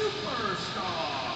superstar.